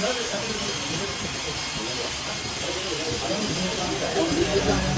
Thank you.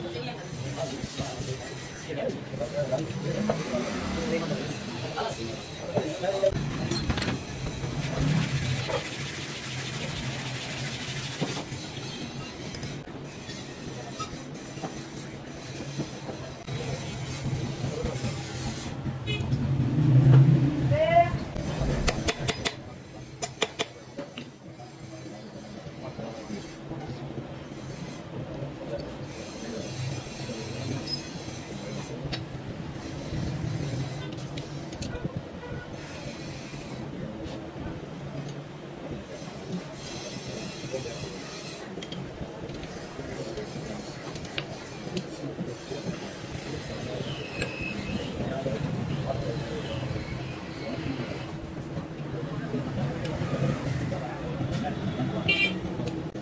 Thank you.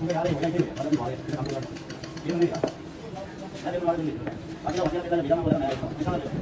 那啥的，我先去，把那个毛的，那个啥的，别弄那个，来别弄那东西，把这个我先别在这，别让他过来，你上来就。行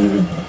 Mm-hmm.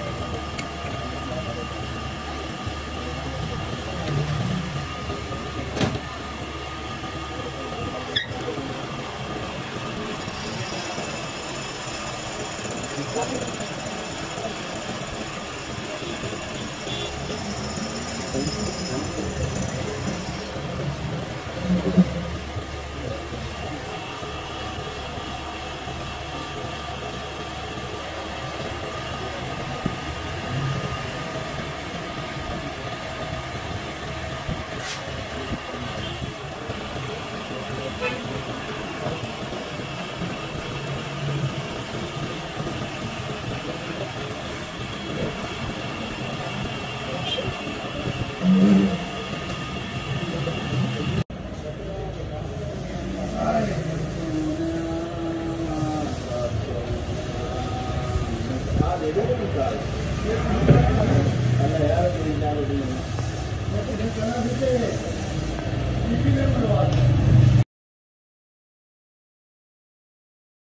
Thank you.